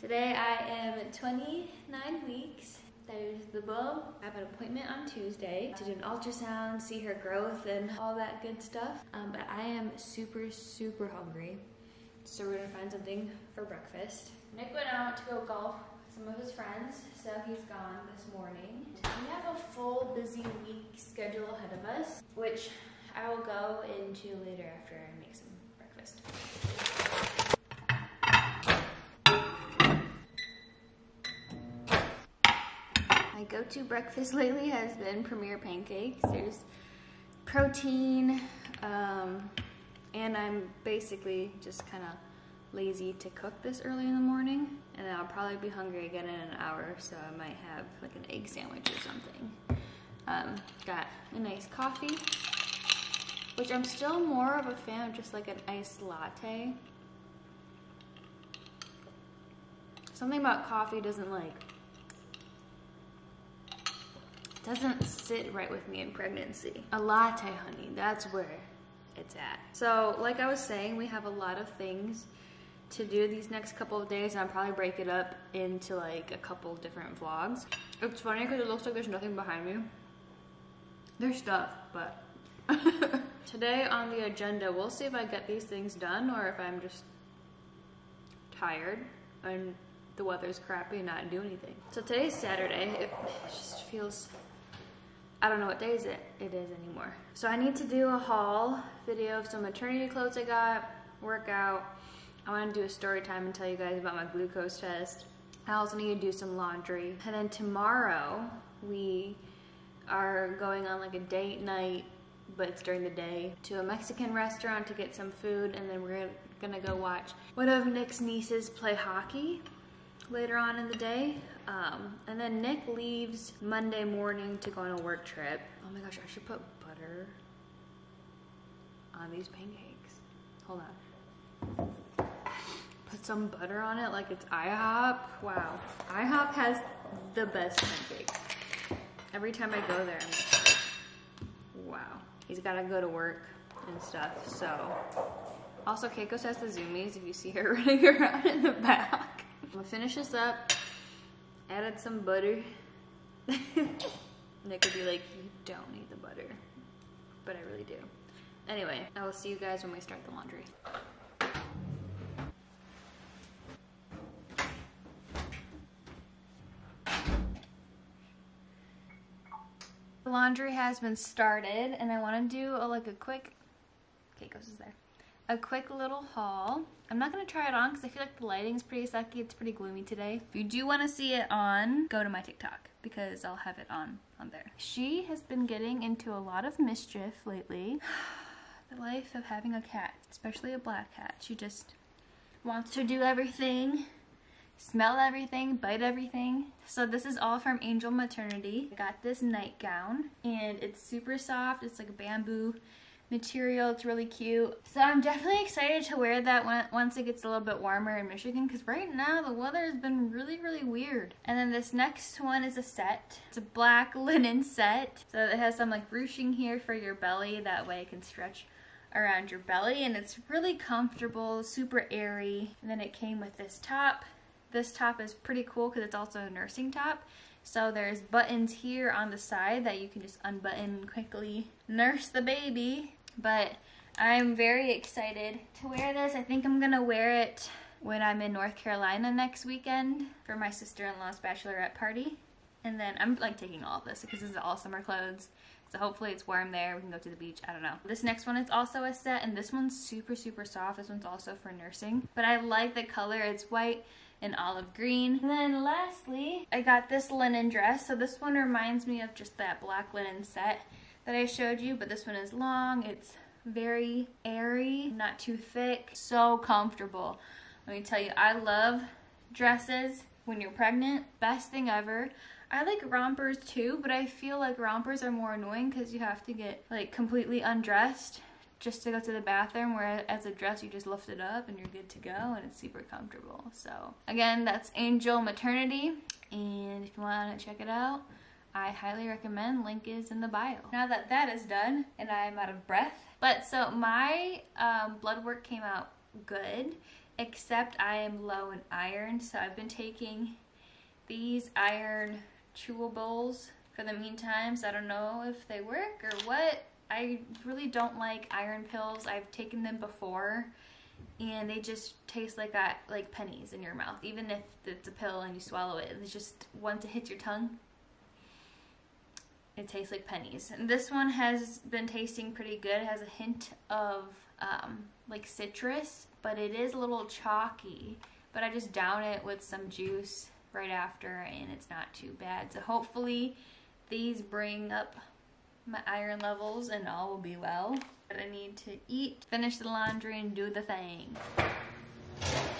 Today I am 29 weeks. There's the boob. I have an appointment on Tuesday to do an ultrasound, see her growth and all that good stuff. Um, but I am super, super hungry. So we're gonna find something for breakfast. Nick went out to go golf with some of his friends, so he's gone this morning. We have a full busy week schedule ahead of us, which I will go into later after I make some breakfast. My go-to breakfast lately has been Premier Pancakes. There's protein, um, and I'm basically just kind of lazy to cook this early in the morning. And then I'll probably be hungry again in an hour, so I might have like an egg sandwich or something. Um, got a nice coffee, which I'm still more of a fan of just like an iced latte. Something about coffee doesn't like doesn't sit right with me in pregnancy. A latte, honey, that's where it's at. So, like I was saying, we have a lot of things to do these next couple of days. I'll probably break it up into like a couple different vlogs. It's funny because it looks like there's nothing behind me. There's stuff, but today on the agenda, we'll see if I get these things done or if I'm just tired and the weather's crappy and not do anything. So today's Saturday. It just feels I don't know what days it, it is anymore. So I need to do a haul video of some maternity clothes I got, workout. I want to do a story time and tell you guys about my glucose test. I also need to do some laundry. And then tomorrow we are going on like a date night, but it's during the day, to a Mexican restaurant to get some food and then we're gonna go watch one of Nick's nieces play hockey later on in the day. Um, and then Nick leaves Monday morning to go on a work trip. Oh my gosh, I should put butter on these pancakes. Hold on. Put some butter on it like it's IHOP. Wow. IHOP has the best pancakes. Every time I go there, I'm like, wow. He's gotta go to work and stuff, so. Also, Keiko says the zoomies if you see her running around in the back. I'm gonna finish this up. Added some butter. Nick would be like, you don't need the butter. But I really do. Anyway, I will see you guys when we start the laundry. The laundry has been started and I want to do a, like a quick, Keiko's is there, a quick little haul. I'm not going to try it on because I feel like the lighting's pretty sucky. It's pretty gloomy today. If you do want to see it on, go to my TikTok because I'll have it on on there. She has been getting into a lot of mischief lately. the life of having a cat, especially a black cat. She just wants to do everything smell everything, bite everything. So this is all from Angel Maternity. I got this nightgown and it's super soft. It's like a bamboo material. It's really cute. So I'm definitely excited to wear that when, once it gets a little bit warmer in Michigan because right now the weather has been really, really weird. And then this next one is a set. It's a black linen set. So it has some like ruching here for your belly. That way it can stretch around your belly and it's really comfortable, super airy. And then it came with this top. This top is pretty cool because it's also a nursing top. So there's buttons here on the side that you can just unbutton quickly, nurse the baby. But I'm very excited to wear this. I think I'm gonna wear it when I'm in North Carolina next weekend for my sister-in-law's bachelorette party. And then I'm like taking all of this because this is all summer clothes. So hopefully it's warm there. We can go to the beach. I don't know. This next one is also a set and this one's super, super soft. This one's also for nursing. But I like the color. It's white and olive green. And then lastly, I got this linen dress. So this one reminds me of just that black linen set that I showed you, but this one is long. It's very airy, not too thick, so comfortable. Let me tell you, I love dresses when you're pregnant. Best thing ever. I like rompers too, but I feel like rompers are more annoying because you have to get like completely undressed just to go to the bathroom where as a dress you just lift it up and you're good to go and it's super comfortable. So again, that's Angel Maternity and if you want to check it out, I highly recommend. Link is in the bio. Now that that is done and I'm out of breath. But so my um, blood work came out good except I am low in iron, so I've been taking these iron chewables for the meantime, so I don't know if they work or what. I really don't like iron pills. I've taken them before and they just taste like that, like pennies in your mouth. Even if it's a pill and you swallow it, it's just once it hits your tongue, it tastes like pennies. And this one has been tasting pretty good. It has a hint of um, like citrus, but it is a little chalky. But I just down it with some juice right after and it's not too bad. So hopefully these bring up my iron levels and all will be well. But I need to eat, finish the laundry and do the thing.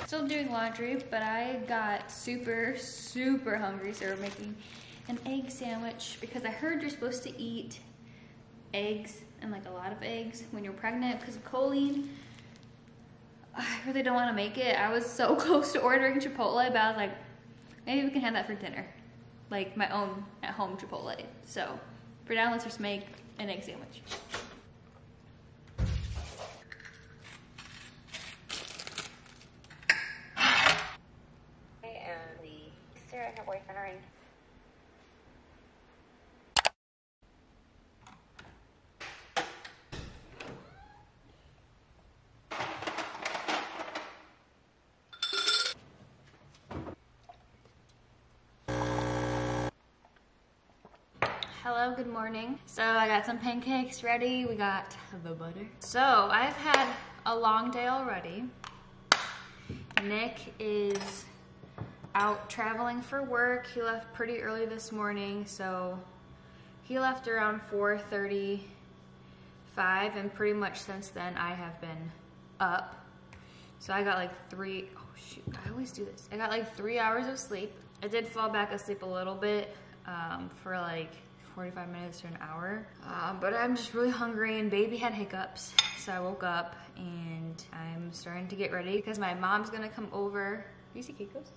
Still doing laundry, but I got super, super hungry. So we're making an egg sandwich because I heard you're supposed to eat eggs and like a lot of eggs when you're pregnant because of choline. I really don't want to make it. I was so close to ordering Chipotle, but I was like, maybe we can have that for dinner. Like my own at home Chipotle. So for now, let's just make an egg sandwich. And the Sarah and her boyfriend are in Hello, good morning. So I got some pancakes ready. We got the butter. So I've had a long day already. Nick is out traveling for work. He left pretty early this morning, so he left around 4.35 and pretty much since then I have been up. So I got like three, oh shoot, I always do this. I got like three hours of sleep. I did fall back asleep a little bit um, for like 45 minutes to an hour. Uh, but I'm just really hungry and baby had hiccups. So I woke up and I'm starting to get ready because my mom's gonna come over. You see Keiko's?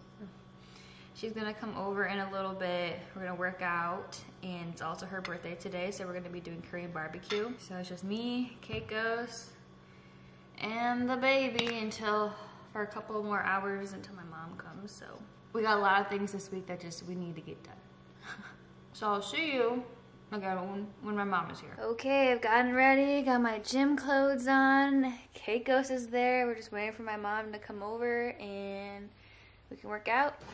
She's gonna come over in a little bit. We're gonna work out and it's also her birthday today. So we're gonna be doing Korean barbecue. So it's just me, Keiko's, and the baby until for a couple more hours until my mom comes. So we got a lot of things this week that just we need to get done. So I'll see you again when, when my mom is here. Okay, I've gotten ready, got my gym clothes on. Keikos is there. We're just waiting for my mom to come over and we can work out.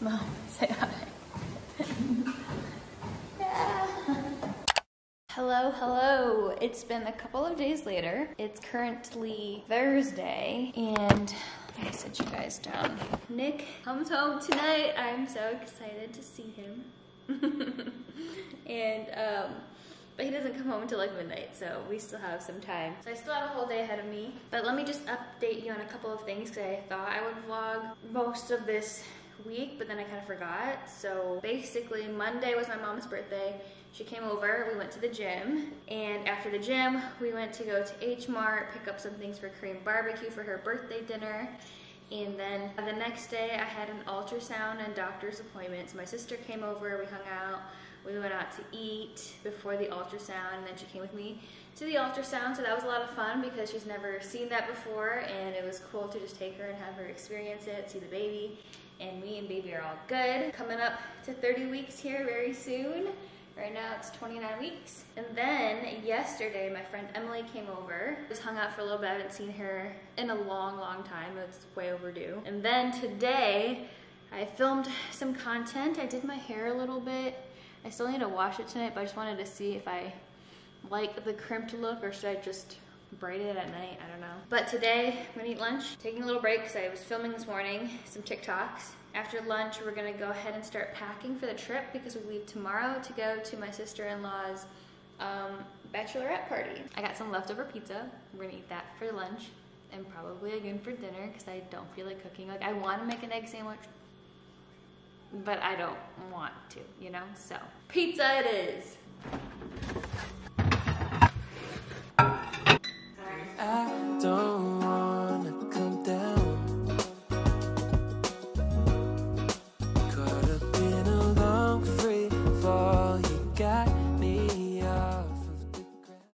Mom, say hi. yeah. Hello, hello. It's been a couple of days later. It's currently Thursday and me sit you guys down. Nick comes home tonight. I'm so excited to see him. and, um, but he doesn't come home until like midnight, so we still have some time. So I still have a whole day ahead of me. But let me just update you on a couple of things because I thought I would vlog most of this week, but then I kind of forgot. So basically, Monday was my mom's birthday. She came over, we went to the gym, and after the gym, we went to go to H Mart, pick up some things for Korean barbecue for her birthday dinner. And then uh, the next day, I had an ultrasound and doctor's appointment. So my sister came over, we hung out, we went out to eat before the ultrasound, and then she came with me to the ultrasound. So that was a lot of fun because she's never seen that before, and it was cool to just take her and have her experience it, see the baby. And me and baby are all good. Coming up to 30 weeks here very soon. Right now it's 29 weeks. And then yesterday, my friend Emily came over. Just hung out for a little bit. I haven't seen her in a long, long time. It's way overdue. And then today, I filmed some content. I did my hair a little bit. I still need to wash it tonight, but I just wanted to see if I like the crimped look or should I just braid it at night, I don't know. But today, I'm gonna eat lunch, taking a little break because I was filming this morning, some TikToks. After lunch, we're gonna go ahead and start packing for the trip because we leave tomorrow to go to my sister-in-law's um, bachelorette party. I got some leftover pizza. We're gonna eat that for lunch and probably again for dinner because I don't feel like cooking. Like I wanna make an egg sandwich, but I don't want to, you know? So, pizza it is.